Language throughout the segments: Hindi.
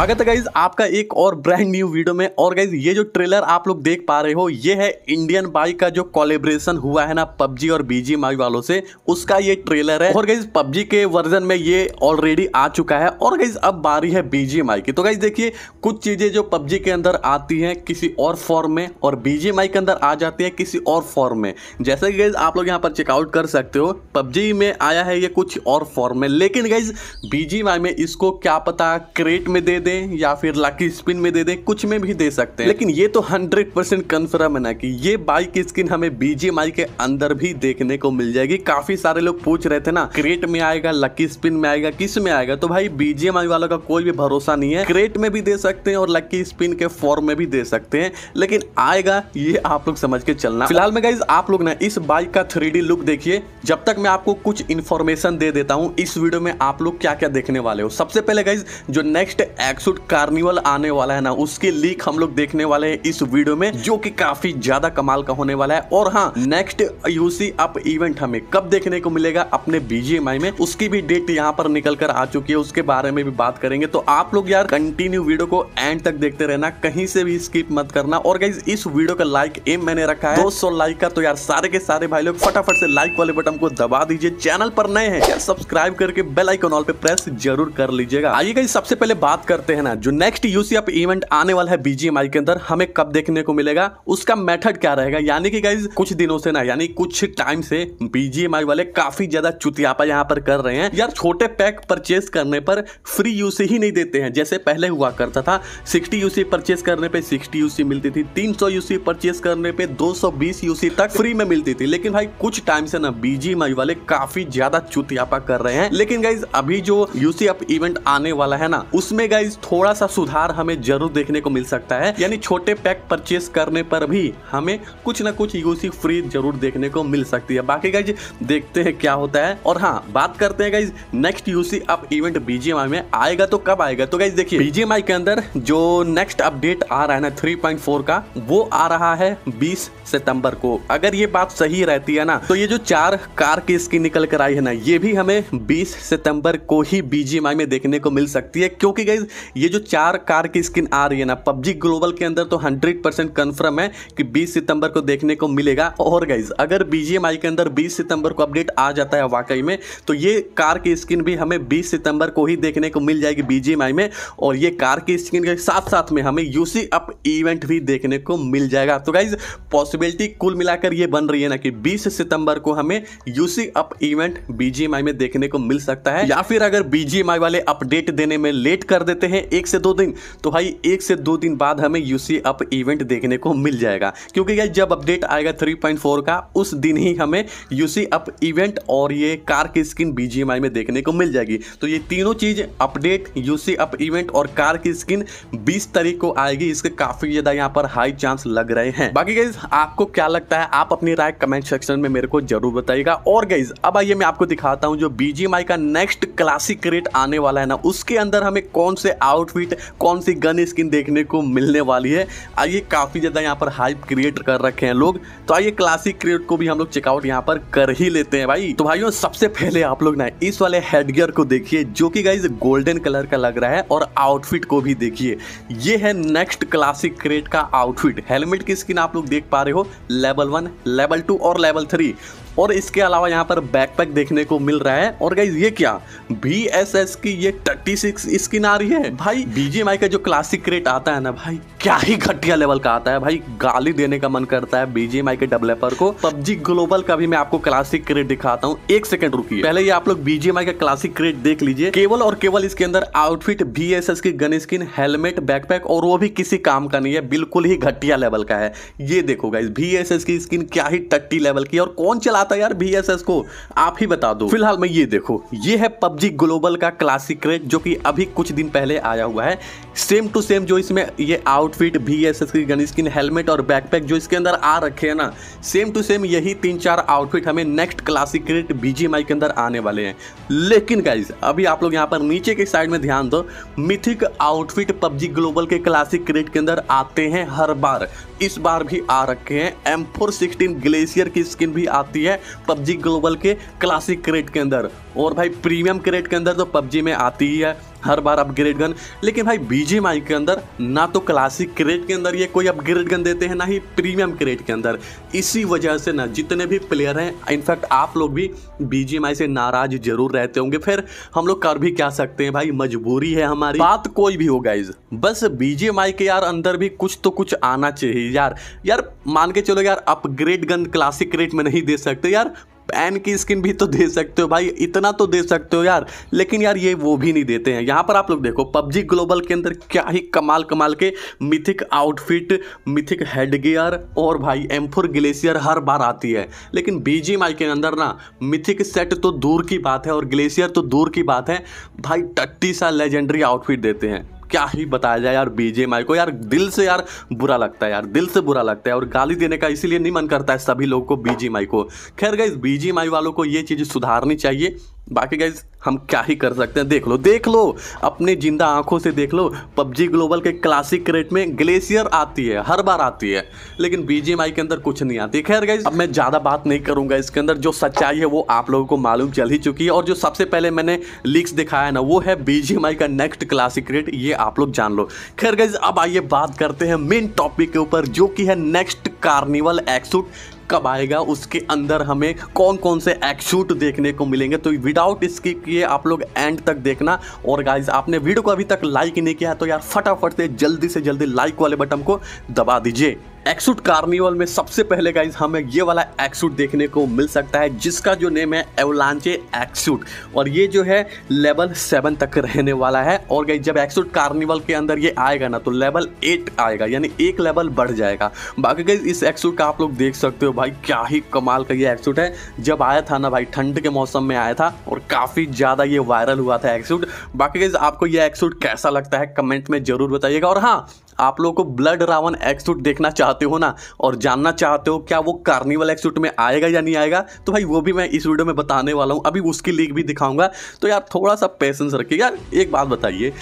स्वागत है गाइज़ आपका एक और ब्रांड न्यू वीडियो में। और गाइज़ ये जो ट्रेलर आप लोग देख पा रहे हो, ये है इंडियन बाइक का जो कोलेब्रेशन हुआ है ना पबजी और बीजी माई वालों से, उसका ये ट्रेलर है। और गाइज़ पबजी के वर्जन में ये ऑलरेडी आ चुका है। और गाइज़ अब बारी है बीजी माई की। तो गाइज़ देखिए, कुछ चीज़ें जो पबजी के अंदर आती हैं किसी और फॉर्म में, और बीजी माई के अंदर आ जाती है किसी और फॉर्म में। जैसे कि गाइज़ आप लोग यहाँ पर चेकआउट कर सकते हो, पबजी में आया है ये कुछ और फॉर्म में। लेकिन गाइज़ बीजी में इसको क्या पता क्रेट में दे दें या फिर लकी स्पिन में दे दें, कुछ में भी दे सकते हैं। लेकिन ये तो हंड्रेड परसेंट कन्फर्म है ना कि ये बाइक स्किन हमें बीजीएमआई के अंदर भी देखने को मिल जाएगी। काफ़ी सारे लोग पूछ रहे थे ना क्रेट में आएगा लकी स्पिन में आएगा, किसमें आएगा? तो भाई बीजीएमआई वालों का कोई भी भरोसा नहीं है। क्रेट में भी दे सकते हैं और लकी स्पिन के फॉर्म में भी दे सकते हैं। लेकिन आएगा, ये आप लोग समझ के चलना। फ़िलहाल में गाइज़ आप लोग ना इस बाइक का थ्री लुक देखिए। जब तक मैं आपको कुछ इन्फॉर्मेशन दे देता हूँ, इस वीडियो में आप लोग क्या क्या देखने वाले हो। सबसे पहले गाइज़ जो नेक्स्ट एक्सूट कार्निवल आने वाला है ना, उसके लीक हम लोग देखने वाले हैं इस वीडियो में, जो कि काफ़ी ज़्यादा कमाल का होने वाला है। और हाँ नेक्स्ट यूसी अप इवेंट हमें कब देखने को मिलेगा अपने बीजीएमआई में, उसकी भी डेट यहाँ पर निकल कर आ चुकी है, उसके बारे में भी बात करेंगे। तो आप लोग यार कंटिन्यू वीडियो को एंड तक देखते रहना, कहीं से भी स्किप मत करना। और गाइज़ इस वीडियो का लाइक एम मैंने रखा है। दो लाइक का तो यार सारे के सारे भाई लोग फटाफट से लाइक वाले बटन को दबा दीजिए। चैनल पर नए हैं सब्सक्राइब करके बेल आइकन ऑल पे प्रेस ज़रूर कर लीजिएगा। आइए गाइज़ सबसे पहले बात करते हैं ना। जो नेक्स्ट यूसी अप इवेंट आने वाला है बीजीएमआई के अंदर, हमें कब देखने को मिलेगा, उसका मेथड क्या रहेगा? यानी कि गाइज़ कुछ दिनों से ना, यानी कुछ टाइम से बीजीएमआई वाले काफ़ी ज़्यादा चुतियापा यहाँ पर कर रहे हैं। यार, छोटे पैक परचेस करने पर फ्री यूसी ही नहीं देते हैं। जैसे पहले हुआ करता था 60 यूसी परचेस करने पे 60 यूसी मिलती थी 300 यूसी परचेस करने पे 220 यूसी तक फ्री में मिलती थी। लेकिन भाई, कुछ टाइम से ना बीजीएमआई वाले काफ़ी ज़्यादा चुतियापा कर रहे हैं। लेकिन गाइज़ अभी जो यूसी इवेंट आने वाला है ना, उसमें गाइज़ थोड़ा सा सुधार हमें ज़रूर देखने को मिल सकता है। यानी छोटे पैक परचेस करने पर भी हमें कुछ ना कुछ यूसी फ्री ज़रूर देखने को मिल सकती है। बाकी गाइज़ देखते हैं क्या होता है। और हाँ बात करते हैं guys next UC up event BGMI में आएगा तो कब आएगा? तो गाइज़ देखिए बीजीएमआई के अंदर जो नेक्स्ट अपडेट आ रहा है ना 3.4 का, वो आ रहा है 20 सितंबर को। अगर ये बात सही रहती है ना तो ये जो चार कार की स्किन निकल कर आई है ना, ये भी हमें 20 सितंबर को ही बीजीएमआई में देखने को मिल सकती है। क्योंकि गाइज़ ये जो चार कार की स्किन आ रही है ना, पबजी ग्लोबल के अंदर तो 100 परसेंट कन्फर्म है कि 20 सितंबर को देखने को मिलेगा। और गाइज़ अगर बीजीएमआई के अंदर 20 सितंबर को अपडेट आ जाता है वाकई में तो ये कार की स्किन भी हमें 20 सितंबर को ही देखने को मिल जाएगी बीजीएमआई में, और ये कार की स्किन के साथ साथ में हमें यूसी अप इवेंट भी देखने को मिल जाएगा। तो गाइज़ पॉसिबिलिटी कुल मिलाकर ये बन रही है ना कि 20 सितंबर को हमें यूसी अप इवेंट बीजीएमआई में देखने को मिल सकता है। या फिर अगर बीजीएमआई वाले अपडेट देने में लेट कर देते हैं एक से दो दिन तो भाई एक से दो दिन बाद हमें यूसी अप इवेंट देखने को मिल जाएगा। क्योंकि यार जब अपडेट आएगा 3.4 का, उस दिन ही हमें यूसी अप इवेंट और ये कार की स्किन बीजीएमआई में देखने को मिल जाएगी। तो ये तीनों चीज़ अपडेट यूसी अप इवेंट और कार की स्किन 20 तारीख को आएगी। इसके काफ़ी ज़्यादा यहाँ पर हाई चांस लग रहे हैं। बाकी गाइज़ आपको क्या लगता है? आप अपनी राय कमेंट सेक्शन में मेरे को ज़रूर बताइएगा। और गाइज़ अब आइए मैं आपको दिखाता हूँ जो बीजीएमआई का नेक्स्ट क्लासिक रेट आने वाला है ना, उसके अंदर हमें कौन से आउटफिट कौन सी गन स्किन देखने को मिलने वाली है? आइए काफ़ी ज़्यादा यहाँ पर हाइप क्रिएट कर रखे हैं लोग। तो आइए क्लासिक क्रिएट को भी हम लोग चेकआउट यहाँ पर कर ही लेते हैं भाई। तो भाइयों, सबसे पहले आप लोग ना इस वाले हेडगियर को देखिए, जो कि गाइज़ गोल्डन कलर का लग रहा है और आउटफिट को भी देखिए। ये है नेक्स्ट क्लासिक क्रेट का आउटफिट हेलमेट की स्किन आप लोग देख पा रहे हो लेवल वन लेवल टू और लेवल थ्री और इसके अलावा यहाँ पर बैकपैक देखने को मिल रहा है। और गाइज़ ये क्या? बी एस एस की ये थर्टी सिक्स स्किन आ रही है। भाई बीजीएमआई का जो क्लासिक रेट आता है ना भाई क्या ही घटिया लेवल का आता है भाई। गाली देने का मन करता है बीजीएमआई के डेवलपर को। पबजी ग्लोबल का भी मैं आपको क्लासिक क्रेट दिखाता हूँ। एक सेकंड रुकिए। पहले ये आप लोग बीजीएमआई का क्लासिक क्रेट देख लीजिए। केवल और केवल इसके अंदर आउटफिट बी एस एस की गन स्किन हेलमेट बैकपैक और वो भी किसी काम का नहीं है। बिल्कुल ही घटिया लेवल का है। ये देखो गाइज़ बी एस एस की स्किन क्या ही टट्टी लेवल की और कौन चलाता है यार बी एस एस को? आप ही बता दो। फ़िलहाल मैं ये देखो। ये है पबजी ग्लोबल का क्लासिक क्रेट जो कि अभी कुछ दिन पहले आया हुआ है। सेम टू सेम जो इसमें ये आउटफिट भी एस एस की गन स्किन, हेलमेट और बैकपैक जो इसके अंदर आ रखे हैं ना सेम टू सेम यही तीन चार आउटफिट हमें नेक्स्ट क्लासिक क्रेट बीजीएमआई के अंदर आने वाले हैं। लेकिन गाइज़ अभी आप लोग यहाँ पर नीचे के साइड में ध्यान दो मिथिक आउटफिट पबजी ग्लोबल के क्लासिक क्रेट के अंदर आते हैं हर बार। इस बार भी आ रखे हैं। एम फोर सिक्सटीन ग्लेशियर की स्किन भी आती है पबजी ग्लोबल के क्लासिक क्रेट के अंदर। और भाई प्रीमियम क्रेट के अंदर तो पबजी में आती ही है, हर बार अपग्रेड गन लेकिन भाई बीजीएमआई के अंदर ना तो क्लासिक क्रेट के अंदर ये कोई अपग्रेड गन देते हैं, ना ही प्रीमियम क्रेट के अंदर। इसी वजह से ना जितने भी प्लेयर हैं, इनफैक्ट आप लोग भी बीजीएमआई से नाराज़ ज़रूर रहते होंगे। फिर हम लोग कर भी क्या सकते हैं भाई? मजबूरी है हमारी। बात कोई भी हो गाइज़ बस बीजीएमआई के यार अंदर भी कुछ तो कुछ आना चाहिए। यार यार मान के चलो यार अपग्रेड गन क्लासिक क्रेट में नहीं दे सकते यार। पैन की स्किन भी तो दे सकते हो भाई, इतना तो दे सकते हो यार। लेकिन यार ये वो भी नहीं देते हैं। यहाँ पर आप लोग देखो, पबजी ग्लोबल के अंदर क्या ही कमाल कमाल के मिथिक आउटफिट मिथिक हेडगियर और भाई एम्फोर ग्लेशियर हर बार आती है। लेकिन बीजीएमआई के अंदर ना मिथिक सेट तो दूर की बात है और ग्लेशियर तो दूर की बात है। भाई टट्टी सा लेजेंडरी आउटफिट देते हैं। क्या ही बताया जाए यार बीजेएमआई को। यार दिल से यार बुरा लगता है यार, दिल से बुरा लगता है और गाली देने का इसीलिए नहीं मन करता है सभी लोगों को बीजेएमआई को। खैर गई बीजेएमआई वालों को ये चीज़ सुधारनी चाहिए बाकी गाइज़ हम क्या ही कर सकते हैं? देख लो देख लो, अपने ज़िंदा आँखों से देख लो, पबजी ग्लोबल के क्लासिक क्रेट में ग्लेशियर आती है, हर बार आती है, लेकिन बीजीएमआई के अंदर कुछ नहीं आती। खैर गाइज़ अब मैं ज़्यादा बात नहीं करूँगा इसके अंदर, जो सच्चाई है वो आप लोगों को मालूम चल ही चुकी है, और जो सबसे पहले मैंने लीक्स दिखाया ना, वो है बीजीएमआई का नेक्स्ट क्लासिक क्रेट ये आप लोग जान लो। खैर गाइज़ अब आइए बात करते हैं मेन टॉपिक के ऊपर, जो कि है नेक्स्ट कार्निवल एक्सूट कब आएगा, उसके अंदर हमें कौन कौन से एक्शूट देखने को मिलेंगे? तो विदाउट स्किप किए आप लोग एंड तक देखना। और गाइज़ आपने वीडियो को अभी तक लाइक नहीं किया तो यार फटाफट से जल्दी से जल्दी लाइक वाले बटन को दबा दीजिए। एक्सूट कार्निवल में सबसे पहले गाइज़ हमें ये वाला एक्सूट देखने को मिल सकता है, जिसका जो नेम है एवलांचे एक्सूट और ये जो है लेवल सेवन तक रहने वाला है। और गाइज़ जब एक्सूट कार्निवल के अंदर ये आएगा ना तो लेवल एट आएगा, यानी एक लेवल बढ़ जाएगा। बाकी गाइज़ इस एक्सूट का आप लोग देख सकते हो, भाई, क्या ही कमाल का ये एक्सूट है। जब आया था ना, भाई, ठंड के मौसम में आया था, और काफ़ी ज़्यादा ये वायरल हुआ था एक्सूट। बाकी गाइज़ आपको ये एक्सूट कैसा लगता है कमेंट में ज़रूर बताइएगा। और हाँ आप लोगों को ब्लड रावण एक्सूट देखना चाहते हो ना और जानना चाहते हो क्या वो कार्निवल एक्सूट में आएगा या नहीं आएगा तो भाई वो भी मैं इस वीडियो में बताने वाला हूँ। अभी उसकी लीक भी दिखाऊँगा। तो यार थोड़ा सा पेशेंस रखिए। यार एक बात बताइए,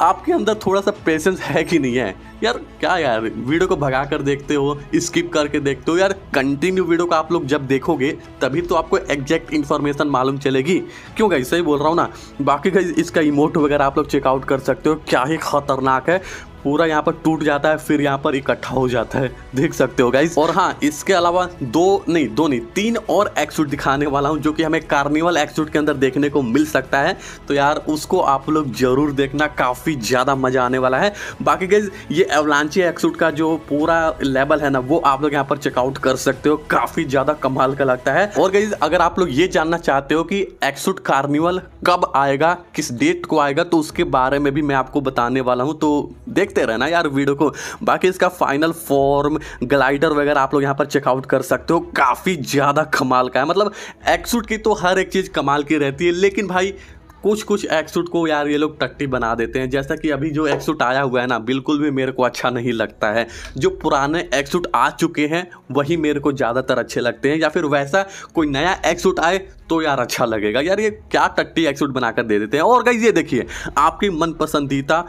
आपके अंदर थोड़ा सा पेशेंस है कि नहीं है? यार क्या यार, वीडियो को भगा कर देखते हो स्किप करके देखते हो? यार कंटिन्यू वीडियो को आप लोग जब देखोगे, तभी तो आपको एग्जैक्ट इन्फॉर्मेशन मालूम चलेगी। क्यों गई सही बोल रहा हूँ ना। बाकी गई इसका इमोट वगैरह आप लोग चेकआउट कर सकते हो। क्या ही खतरनाक है। पूरा यहाँ पर टूट जाता है, फिर यहाँ पर इकट्ठा हो जाता है। देख सकते हो गाइज़ और हाँ इसके अलावा दो, नहीं दो नहीं, तीन और एक्सूट दिखाने वाला हूँ, जो कि हमें कार्निवल एक्सूट के अंदर देखने को मिल सकता है। तो यार, उसको आप लोग ज़रूर देखना, काफ़ी ज़्यादा मज़ा आने वाला है। बाकी गाइज़ ये एवलांची एक्सूट का जो पूरा लेवल है ना, वो आप लोग यहाँ पर चेकआउट कर सकते हो। काफ़ी ज़्यादा कमाल का लगता है। और गाइज़ अगर आप लोग ये जानना चाहते हो कि एक्सूट कार्निवल कब आएगा, किस डेट को आएगा तो उसके बारे में भी मैं आपको बताने वाला हूँ। तो देख देखते रहना यार वीडियो को। बाकी इसका फाइनल फॉर्म ग्लाइडर वगैरह आप लोग यहाँ पर चेकआउट कर सकते हो। काफ़ी ज़्यादा कमाल का है। मतलब एक्सूट की तो हर एक चीज़ कमाल की रहती है, लेकिन भाई कुछ कुछ एक्सूट को यार ये लोग टट्टी बना देते हैं। जैसा कि अभी जो एक्सूट आया हुआ है ना, बिल्कुल भी मेरे को अच्छा नहीं लगता है। जो पुराने एक्सूट आ चुके हैं, वही मेरे को ज़्यादातर अच्छे लगते हैं। या फिर वैसा कोई नया एक्सूट आए तो यार अच्छा लगेगा। यार ये क्या टट्टी एक्सूट बनाकर दे देते हैं। और गाइज़ ये देखिए, आपकी मन पसंदीदा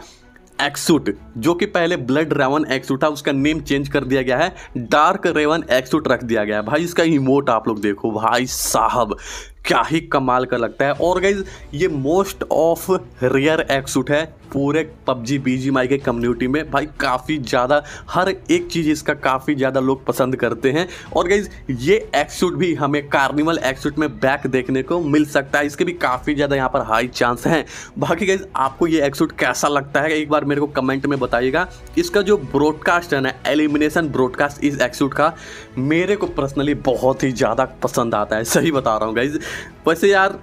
एक्सूट जो कि पहले ब्लड रेवन एक्सूट था, उसका नेम चेंज कर दिया गया है। डार्क रेवन एक्सूट रख दिया गया है। भाई, इसका इमोट आप लोग देखो। भाई साहब, क्या ही कमाल का लगता है। और गाइज़ ये मोस्ट ऑफ़ रेयर एक्सूट है। पूरे पबजी बीजीमाई के कम्युनिटी में। भाई, काफ़ी ज़्यादा, हर एक चीज़ इसका काफ़ी ज़्यादा लोग पसंद करते हैं। और गाइज़ ये एक्सूट भी हमें कार्निवल एक्सूट में बैक देखने को मिल सकता है। इसके भी काफ़ी ज़्यादा यहाँ पर हाई चांस हैं। बाकी गाइज़ आपको ये एक्सूट कैसा लगता है? एक बार मेरे को कमेंट में बताइएगा। इसका जो ब्रॉडकास्ट है ना एलिमिनेशन ब्रॉडकास्ट इस एक्सूट का, मेरे को पर्सनली बहुत ही ज़्यादा पसंद आता है। सही बता रहा हूँ गाइज़ वैसे यार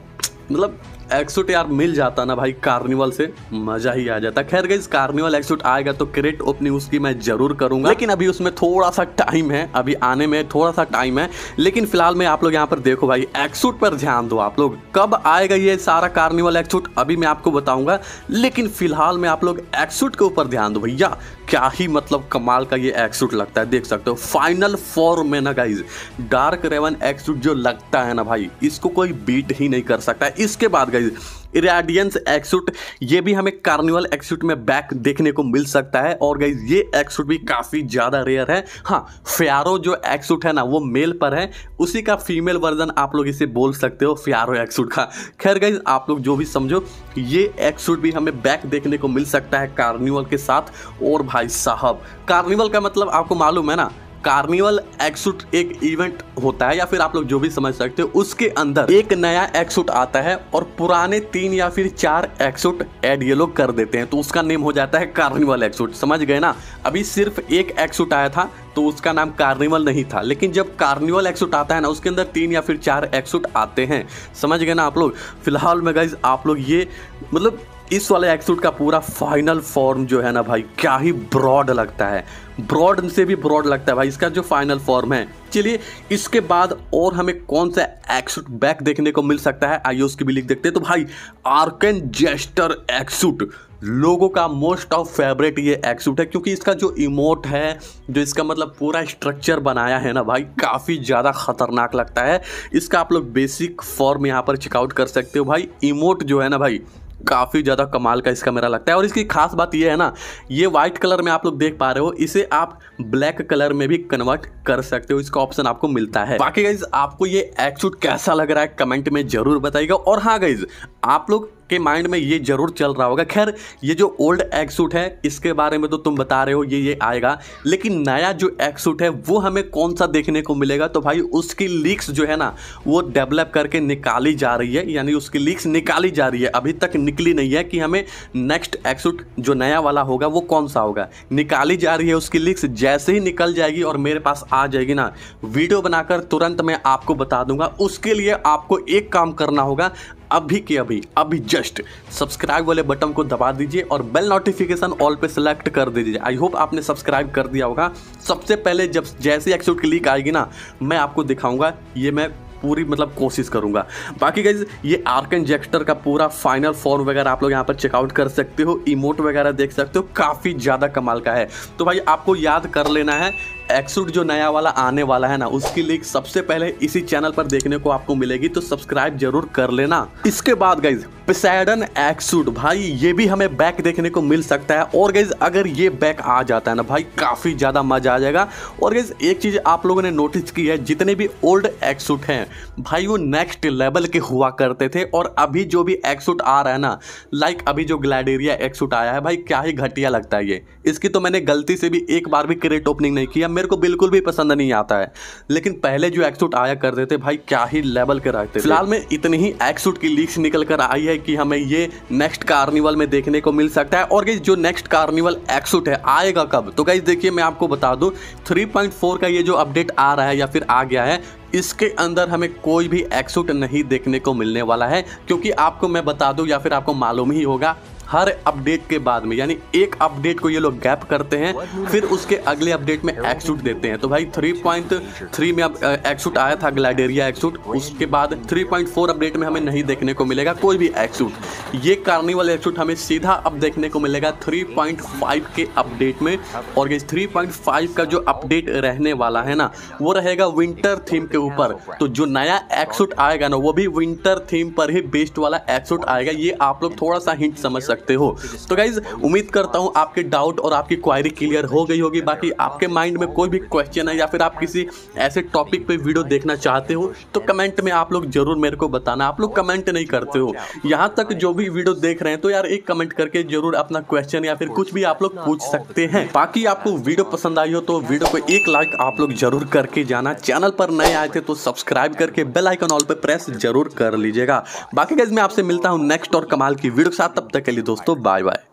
मतलब एक्सूट यार मिल जाता ना भाई कार्निवल से, मज़ा ही आ जाता। खैर गई कार्निवल एक्सूट आएगा तो क्रेट ओपनिंग उसकी मैं ज़रूर करूँगा। लेकिन अभी उसमें थोड़ा सा टाइम है, अभी आने में थोड़ा सा टाइम है। लेकिन फ़िलहाल मैं आप लोग यहाँ पर देखो भाई, एक्सूट पर ध्यान दो आप लोग। कब आएगा ये सारा कार्निवल एक्सूट, अभी मैं आपको बताऊँगा। लेकिन फ़िलहाल में आप लोग एक्सूट के ऊपर ध्यान दो भैया। क्या ही मतलब कमाल का ये एक्सूट लगता है, देख सकते हो। फाइनल फोर में ना गाइज़ डार्क रेवन एक्सूट जो लगता है ना भाई, इसको कोई बीट ही नहीं कर सकता। इसके बाद गाइज़ इराडियंस एक्सूट ये भी हमें कार्निवल एक्सूट में बैक देखने को मिल सकता है। और गाइज़ ये एक्सूट भी काफ़ी ज़्यादा रेयर है। हाँ फ्यारो जो एक्सूट है ना, वो मेल पर है। उसी का फीमेल वर्जन आप लोग इसे बोल सकते हो फ्यारो एक्सूट का। खैर गाइज़ आप लोग जो भी समझो, ये एक्सूट भी हमें बैक देखने को मिल सकता है कार्निवल के साथ। और भाई साहब कार्निवल का मतलब आपको मालूम है ना कार्निवल एक्सूट एक इवेंट होता है या फिर आप लोग जो भी समझ सकते हो, उसके अंदर एक नया एक्सूट आता है और पुराने तीन या फिर चार एक्सूट एड ये लोग कर देते हैं। तो उसका नेम हो जाता है कार्निवल एक्सूट। समझ गए ना? अभी सिर्फ़ एक एक्सूट आया था तो उसका नाम कार्निवल नहीं था। लेकिन जब कार्निवल एक्सूट आता है ना, उसके अंदर तीन या फिर चार एक्सूट आते हैं। समझ गए ना आप लोग? फ़िलहाल में गाइज़ आप लोग ये मतलब इस वाले एक्सूट का पूरा फाइनल फॉर्म जो है ना भाई, क्या ही ब्रॉड लगता है। ब्रॉड से भी ब्रॉड लगता है भाई, इसका जो फाइनल फॉर्म है। चलिए, इसके बाद और हमें कौन सा एक्सूट बैक देखने को मिल सकता है? आइए उसकी भी लिख देखते हैं। तो भाई आर्कन जेस्टर एक्सूट लोगों का मोस्ट ऑफ़ फेवरेट ये एक्सूट है, क्योंकि इसका जो इमोट है, जो इसका मतलब पूरा स्ट्रक्चर बनाया है ना भाई, काफ़ी ज़्यादा खतरनाक लगता है। इसका आप लोग बेसिक फॉर्म यहाँ पर चेकआउट कर सकते हो भाई। इमोट जो है ना भाई काफ़ी ज़्यादा कमाल का इसका मेरा लगता है। और इसकी खास बात यह है ना, ये वाइट कलर में आप लोग देख पा रहे हो, इसे आप ब्लैक कलर में भी कन्वर्ट कर सकते हो, इसका ऑप्शन आपको मिलता है। बाकी गाइज़ आपको ये एक्सूट कैसा लग रहा है कमेंट में ज़रूर बताइएगा। और हाँ गाइज़ आप लोग के माइंड में ये ज़रूर चल रहा होगा। खैर, ये जो ओल्ड एग सूट है, इसके बारे में तो तुम बता रहे हो, ये ये आएगा। लेकिन नया जो एग सूट है, वो हमें कौन सा देखने को मिलेगा? तो भाई, उसकी लीक्स जो है ना, वो डेवलप करके निकाली जा रही है। यानी उसकी लीक्स निकाली जा रही है। अभी तक निकली नहीं है कि हमें नेक्स्ट एग सूट जो नया वाला होगा, वो कौन सा होगा। निकाली जा रही है उसकी लीक्स जैसे ही निकल जाएगी और मेरे पास आ जाएगी ना वीडियो बनाकर तुरंत मैं आपको बता दूँगा। उसके लिए आपको एक काम करना होगा अभी के अभी अभी जस्ट सब्सक्राइब वाले बटन को दबा दीजिए और बेल नोटिफिकेशन ऑल पे सिलेक्ट कर दीजिए। आई होप आपने सब्सक्राइब कर दिया होगा। सबसे पहले जब जैसे एक्सूट की लीक आएगी ना, मैं आपको दिखाऊँगा, ये मैं पूरी मतलब कोशिश करूँगा। बाकी गाइज़ ये आर्कन जेक्टर का पूरा फाइनल फॉर्म वगैरह आप लोग यहाँ पर चेकआउट कर सकते हो इमोट वगैरह देख सकते हो, काफ़ी ज़्यादा कमाल का है। तो भाई, आपको याद कर लेना है एक्सूट जो नया वाला आने वाला है ना, उसकी लिंक सबसे पहले इसी चैनल पर देखने को आपको मिलेगी तो सब्सक्राइब ज़रूर कर लेना। इसके बाद गाइज़ पिसैडन एक्सूट, भाई ये भी हमें बैक देखने को मिल सकता है। और गाइज़ अगर ये बैक आ जाता है ना, भाई काफ़ी ज़्यादा मज़ा आ जाएगा। और गाइज़ एक चीज़ आप लोगों ने नोटिस की है, जितने भी ओल्ड एक्सूट हैं, भाई वो नेक्स्ट लेवल के हुआ करते थे। और अभी जो भी एक्सूट आ रहा है ना लाइक अभी जो ग्लैडेरिया एक्सूट आया है, भाई क्या ही घटिया लगता है ये। इसकी तो मैंने गलती से भी एक बार भी क्रेट ओपनिंग नहीं किया मेरे को बिल्कुल भी पसंद नहीं आता है। लेकिन पहले जो एक्सूट आया करते थे, भाई, क्या ही लेवल के रहते फ़िलहाल में इतनी ही एक्सूट की लीक्स निकल कर आई है कि हमें ये नेक्स्ट कार्निवल में देखने को मिल सकता है। और जो नेक्स्ट कार्निवल एक्सूट है, आएगा कब? तो गाइज़ देखिए, मैं आपको बता दूँ 3.4 का ये जो अपडेट आ रहा है या फिर आ गया है, इसके अंदर हमें कोई भी एक्सूट नहीं देखने को मिलने वाला है। क्योंकि आपको मैं बता दूँ या फिर आपको मालूम ही होगा हर अपडेट के बाद में, यानी एक अपडेट को ये लोग गैप करते हैं, फिर उसके अगले अपडेट में एक्सूट देते हैं। तो भाई 3.3 में अब एक्सूट आया था ग्लैडेरिया एक्सूट। उसके बाद 3.4 अपडेट में हमें नहीं देखने को मिलेगा, कोई भी एक्सूट। ये कार्निवल एक्सूट हमें सीधा अब देखने को मिलेगा 3.5 के अपडेट में। और ये 3.5 का जो अपडेट रहने वाला है ना, वो रहेगा विंटर थीम के ऊपर। तो जो नया एक्सूट आएगा ना, वो भी विंटर थीम पर ही बेस्ड वाला एक्सूट आएगा। ये आप लोग थोड़ा सा हिंट समझ सकते सकते हो। तो गाइज़ उम्मीद करता हूँ आपके डाउट और आपकी क्वारी क्लियर हो गई होगी। बाकी आपके माइंड में कोई भी क्वेश्चन है या फिर आप किसी ऐसे टॉपिक पे वीडियो देखना चाहते हो तो कमेंट में आप लोग ज़रूर मेरे को बताना। आप लोग कमेंट नहीं करते हो। यहाँ तक जो भी वीडियो देख रहे हैं तो यार एक कमेंट करके ज़रूर अपना क्वेश्चन या फिर कुछ भी आप लोग पूछ सकते हैं। बाकी आपको वीडियो पसंद आई हो तो वीडियो को एक लाइक आप लोग ज़रूर करके जाना। चैनल पर नए आए थे तो सब्सक्राइब करके बेल आइकन ऑल पर प्रेस ज़रूर कर लीजिएगा। बाकी गैस मैं आपसे मिलता हूँ नेक्स्ट और कमाल की वीडियो के साथ। तब तक के लिए दोस्तों बाय बाय